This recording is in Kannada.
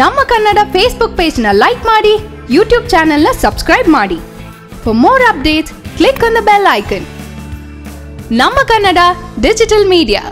ನಮ್ಮ ಕನ್ನಡ ಫೇಸ್ಬುಕ್ ಪೇಜ್ನ ಲೈಕ್ ಮಾಡಿ ಯೂಟ್ಯೂಬ್ ಚಾನೆಲ್ನ ಸಬ್ಸ್ಕ್ರೈಬ್ ಮಾಡಿ. For more updates click on the bell icon ನಮ್ಮ ಕನ್ನಡ ಡಿಜಿಟಲ್ ಮೀಡಿಯಾ